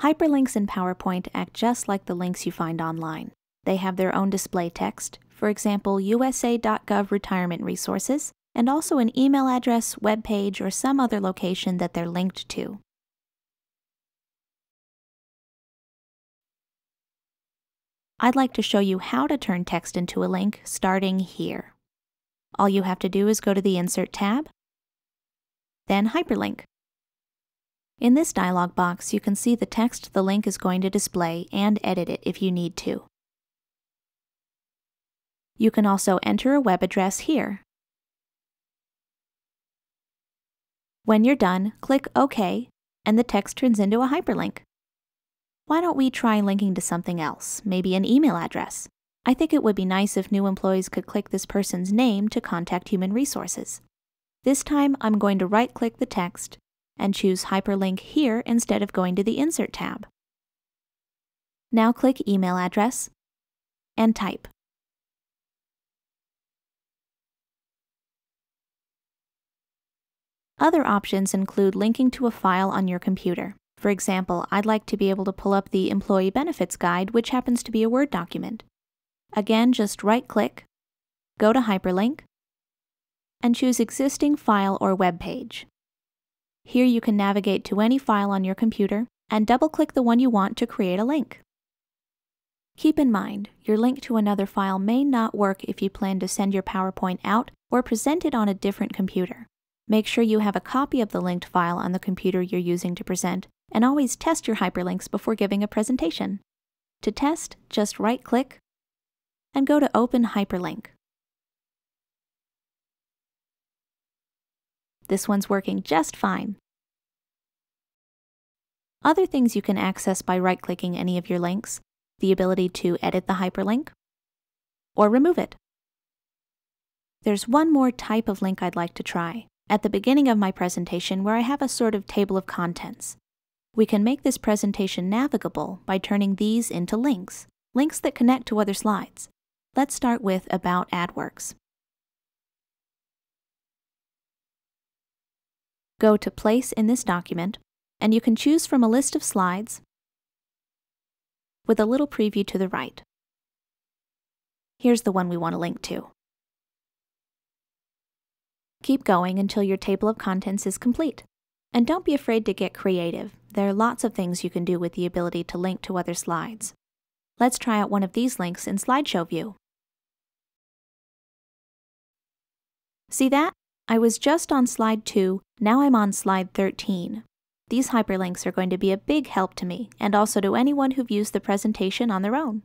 Hyperlinks in PowerPoint act just like the links you find online. They have their own display text, for example, USA.gov retirement resources, and also an email address, web page, or some other location that they're linked to. I'd like to show you how to turn text into a link starting here. All you have to do is go to the Insert tab, then Hyperlink. In this dialog box, you can see the text the link is going to display and edit it if you need to. You can also enter a web address here. When you're done, click OK, and the text turns into a hyperlink. Why don't we try linking to something else, maybe an email address? I think it would be nice if new employees could click this person's name to contact Human Resources. This time, I'm going to right-click the text and choose Hyperlink here instead of going to the Insert tab. Now click Email Address and type. Other options include linking to a file on your computer. For example, I'd like to be able to pull up the Employee Benefits Guide, which happens to be a Word document. Again, just right-click, go to Hyperlink, and choose Existing File or Web Page. Here you can navigate to any file on your computer and double-click the one you want to create a link. Keep in mind, your link to another file may not work if you plan to send your PowerPoint out or present it on a different computer. Make sure you have a copy of the linked file on the computer you're using to present, and always test your hyperlinks before giving a presentation. To test, just right-click and go to Open Hyperlink. This one's working just fine. Other things you can access by right-clicking any of your links, the ability to edit the hyperlink, or remove it. There's one more type of link I'd like to try, at the beginning of my presentation where I have a sort of table of contents. We can make this presentation navigable by turning these into links, links that connect to other slides. Let's start with About AdWorks. Go to Place in this document, and you can choose from a list of slides with a little preview to the right. Here's the one we want to link to. Keep going until your table of contents is complete. And don't be afraid to get creative. There are lots of things you can do with the ability to link to other slides. Let's try out one of these links in Slideshow View. See that? I was just on slide 2, now I'm on slide 13. These hyperlinks are going to be a big help to me, and also to anyone who views the presentation on their own.